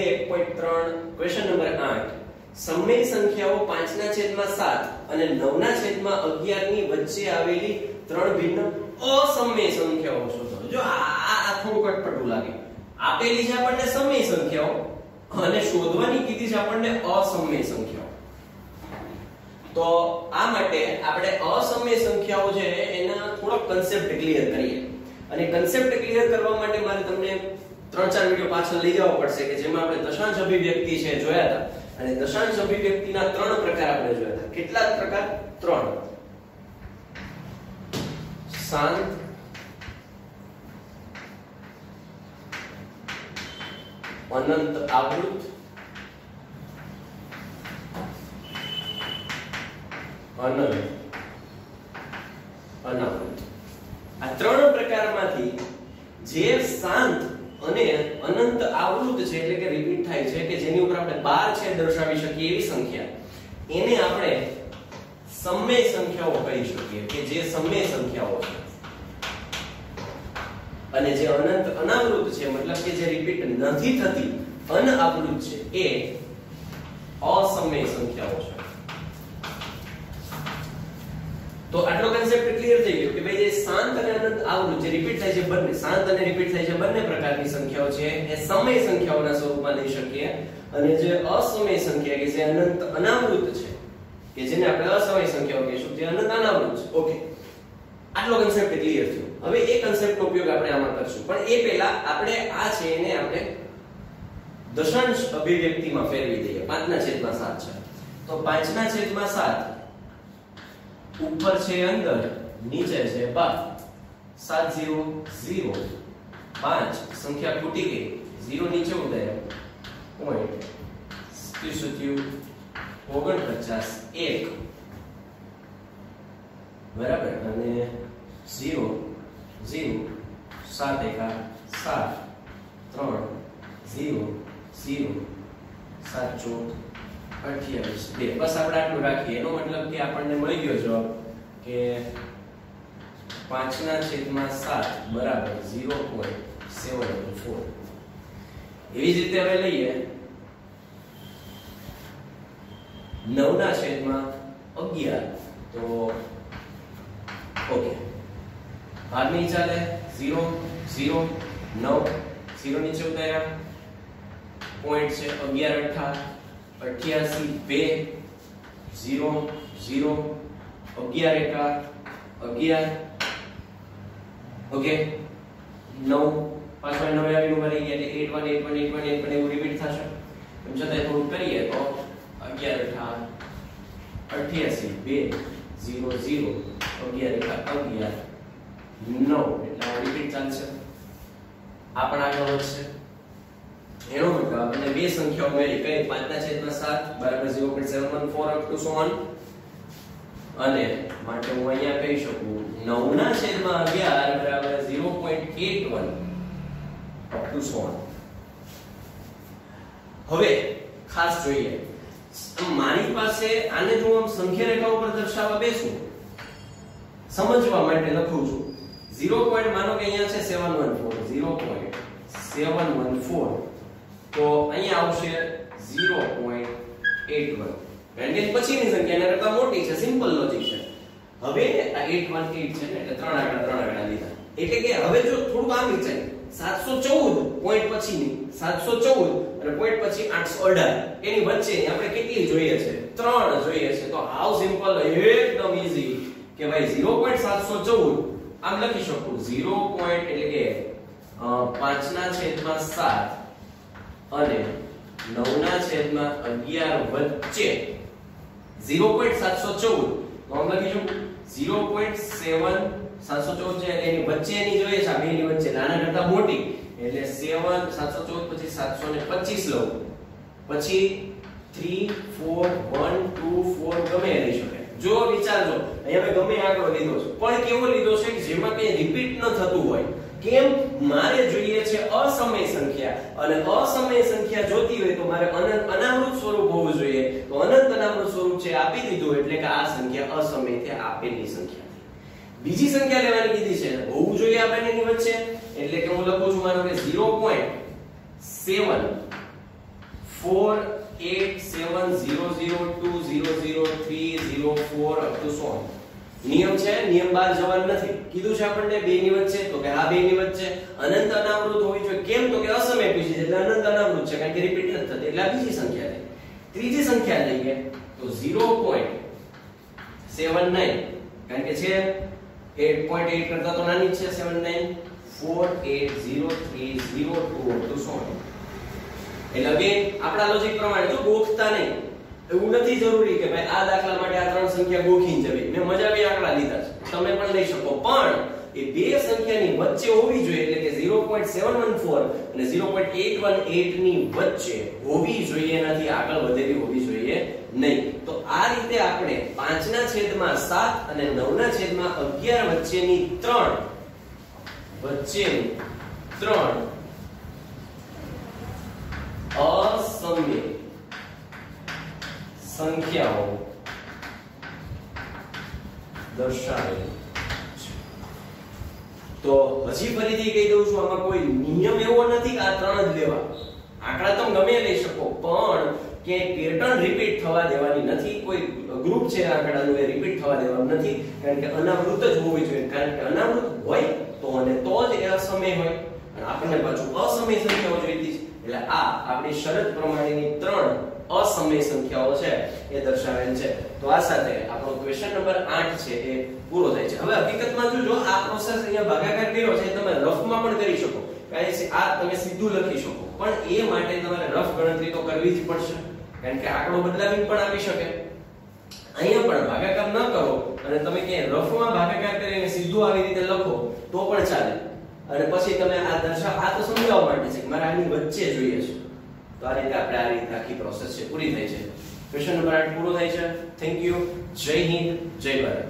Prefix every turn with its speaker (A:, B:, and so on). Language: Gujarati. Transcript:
A: 1.3 ક્વેશ્ચન નંબર 8 સમય સંખ્યાઓ 5 ના છેદમાં 7 અને 9 ના છેદમાં 11 ની વચ્ચે આવેલી ત્રણ ભિન્ન અસમય સંખ્યાઓ શોધો જો આ આ- થોડું કટપટું લાગે. આપેલી છે આપણને સમય સંખ્યાઓ અને શોધવાની કીધી છે આપણને અસમય સંખ્યાઓ. તો આ માટે આપણે અસમય સંખ્યાઓ છે એના થોડોક કન્સેપ્ટ ક્લિયર કરીએ. અને કન્સેપ્ટ ક્લિયર કરવા માટે મારે તમને ત્રણ ચાર વિડિયો પાછળ લઈ જવો પડશે કે જેમાં આપણે દશાંશ અભિવ્યક્તિ છે જોયા હતા. અને દશાંશ અભિવ્યક્તિના ત્રણ પ્રકાર આપણે જોયા હતા. કેટલા પ્રકાર? ત્રણ. શાંત. અનંત આવૃત. અનંત. અનાવૃત. આ ત્રણ પ્રકારમાંથી જે શાંત અને અનંત આવૃત છે એટલે કે રિપીટ થાય છે કે જેની ઉપર આપણે 12 છે દર્શાવી શકીએ એવી સંખ્યા. એને આપણે સમય સંખ્યાઓ કહી શકીએ કે જે સમય સંખ્યાઓ છે. અને જે અનંત અનાવૃત છે, મતલબ કે જે રિપીટ નથી થતી અનાવૃત છે, એ અસમય સંખ્યાઓ છે. તો આટલો કન્સેપ્ટ ક્લિયર થઈ ગયો કે ભાઈ જે શાંત અને અનંત આવૃત જે રિપીટ થાય છે બંને, શાંત અને રિપીટ થાય છે બંને પ્રકારની સંખ્યાઓ છે, એ સમય સંખ્યાઓના સ્વરૂપમાં લઈ શકીએ. અને જે અસમય સંખ્યા કે જે અનંત અનાવૃત છે, કે જેને આપણે અસમય સંખ્યાઓ કહીશું તે અનંત અનાવૃત છે. ઓકે. આટલો કન્સેપ્ટ ક્લિયર થયો. હવે એ કન્સેપ્ટનો ઉપયોગ આપણે આમાં કરશું. પણ એ પહેલા આપણે આ છે એને આપણે દશાંશ અભિવ્યક્તિમાં ફેરવી દઈએ. 5 ના છેદમાં 7 છે. તો 5 ના છેદમાં 7 ઉપર છે અંદર, નીચે છે 12 7 0 0 5 સંખ્યા ખૂટી ગઈ. ઝીરો નીચે ઉતાર્યા પોઈન્ટ. ત્રિશુત્યુ 49 1 બરાબર. અને 0 0 7 એકા 7 3 0 0 7 ચોક. અઠ્યાવીસ બે. બસ આપણે આટલું રાખીએ. એનો મતલબ કે આપણને મળી ગયો જવાબ કે પાંચના છેદમાં સાત બરાબર ઝીરો પોઈન્ટ સેવન ફોર એવી જ રીતે હવે લઈએ. નવના છેદમાં અગિયાર. તો ઓકે. બાર નહીં ચાલે ઝીરો ઝીરો, નવ. ઝીરો નીચે ઉતાર્યા પોઈન્ટ છે અગિયાર અઠા અઠ્યાસી બે ઝીરો ઝીરો અગિયાર એકા અગિયાર ઓકે નવ પાછળ નવે આવીને ઊભા રહી ગયા એટલે eight one eight one eight one eight one એવું રિપીટ થશે એમ છતાં થોડું કરીએ તો અગિયાર અઠા અઠ્યાસી બે ઝીરો ઝીરો અગિયાર એકા અગિયાર નવ એટલે આ રિપીટ ચાલશે આ પણ આગળ વધશે એનો મતલબ અને બે સંખ્યાઓ મેળવી. કઈ 5 ના છેદમાં 7 બરાબર 0.714 અપ ટુ સો અને માટે હું અહીંયા કહી શકું 9 ના છેદમાં 11 બરાબર 0.81 અપ ટુ સો હવે ખાસ જોઈએ મારી પાસે આને જો આમ સંખ્યા રેખા ઉપર દર્શાવવા બેસું, સમજવા માટે લખું છું. 0. point માનો કે અહીંયા છે 714 0.714 તો અહીંયા આવશે 0.81 કારણ કે પછીની સંખ્યા એના કરતા મોટી છે સિમ્પલ લોજિક છે. હવે આ 818 છે ને, એટલે ત્રણ આંકડા ત્રણ આંકડા લીધા. એટલે કે હવે જો થોડું આમ વિચારી 714 પોઈન્ટ પછીની 714 અને પોઈન્ટ પછી 818 એની વચ્ચે આપણે કેટલી જોઈએ છે? ત્રણ જોઈએ છે. તો હાઉ સિમ્પલ એકદમ ઈઝી કે ભાઈ 0.714 આમ લખી શકું. 0. point એટલે કે 5 ના છેદમાં સાત. અને નવના છેદમાં અગિયાર વચ્ચે 0.714 તો આમ લખીશું 0.7 714 છે એટલે એની વચ્ચેની જોઈએ છે. બેની વચ્ચે નાના કરતા મોટી. એટલે 7 714 પછી 725 લઉં. પછી 3 4 1 2 4 ગમે એ લઈ શકાય. જો વિચારજો, અહીંયા મેં ગમે આગળ લીધો છે. પણ કેવો લીધો છે કે જેમાં કંઈ રિપીટ ન થતું હોય. કેમ મારે જોઈએ છે અસમય સંખ્યા? અને અસમય સંખ્યા જોતી હોય તો મારે અનંત અનામૃત સ્વરૂપ હોવું જોઈએ. તો અનંત અનામૃત સ્વરૂપ છે આપી દીધું એટલે કે આ સંખ્યા અસમય છે આપેલી સંખ્યા. બીજી સંખ્યા લેવાની કીધી છે હોવું જોઈએ આપણે એની વચ્ચે. એટલે કે હું લખું છું માનો કે 0.7 4 8 7 0 0 2 0 0 3 0 4 up to so on. નિયમ છે, નિયમ બહાર જવાનું નથી. કીધું છે આપણને બે ની વચ્ચે, તો કે આ બે ની વચ્ચે. અનંત અનાવૃત હોવી જોઈએ. કેમ? તો કે અસમય પૂછી છે, એટલે અનંત અનાવૃત છે, કારણ કે રિપીટ નથી થતી. એટલે આ બીજી સંખ્યા થઈ ત્રીજી સંખ્યા લઈએ, તો 0.79 કારણ કે છે 8.8 કરતા તો નાની છે 79 480302 તો સોરી એટલે બે, આપણા લોજિક પ્રમાણે જો ગોખતા નહીં એવું નથી જરૂરી કે ભાઈ આ દાખલા માટે આ ત્રણ સંખ્યા ગોખીને જવી મેં મજાવી આંકડા લીધા છે. તમે પણ લઈ શકો. પણ એ બે સંખ્યાની વચ્ચે હોવી જોઈએ એટલે કે 0.714 અને 0.818 ની વચ્ચે હોવી જોઈએ, એનાથી આગળ વધેલી હોવી જોઈએ નહીં. તો આ રીતે આપણે 5 ના છેદમાં 7 અને 9 ના છેદમાં 11 વચ્ચેની ત્રણ વચ્ચેની ત્રણ અસમ્ય. સંખ્યાઓ દર્શાવેલી તો હજી ફરીથી કહી દઉં છું, આમાં કોઈ નિયમ એવો નથી આ ત્રણ જ લેવા આંકડા તમે ગમે લઈ શકો, પણ કે પેટર્ન રિપીટ થવા દેવાની નથી, કોઈ ગ્રુપ છે આંકડાનું એ રિપીટ થવા દેવાનું નથી, કારણ કે અનાવૃત જ હોવી જોઈએ. કારણ કે અનાવૃત હોય તો અને તો જ એ અસમય હોય. અને આપણને પાછું અસમય સંખ્યાઓ જોઈતી એટલે આ આપણી શરત પ્રમાણેની ત્રણ અસમય સંખ્યાઓ છે એ દર્શાવેલ છે. તો આ સાથે આપણો ક્વેશ્ચન નંબર 8 છે એ પૂરો થાય છે. હવે હકીકતમાં જો જો આ પ્રોસેસ અહીંયા ભાગાકાર કર્યો છે તમે રફમાં પણ કરી શકો. કારણ કે આ તમે સીધું લખી શકો. પણ એ માટે તમારે રફ ગણતરી તો કરવી જ પડશે. કારણ કે આંકડો બદલાવી પણ આવી શકે. અહીંયા પણ ભાગાકાર ન કરો અને તમે ક્યાંય રફમાં ભાગાકાર કરીને સીધું આવી રીતે લખો, તો પણ ચાલે. અને પછી તમે આ દર્શાવ આ તો સમજાવવા માટે છે કે મારે આની વચ્ચે જોઈએ છે. તો આ રીતે આપણે આ રીતે આખી પ્રોસેસ છે, પૂરી થઈ છે. ક્વેશ્ચન નંબર 8 પૂરો થાય છે. થેન્ક યુ જય હિન્દ, જય ભારત.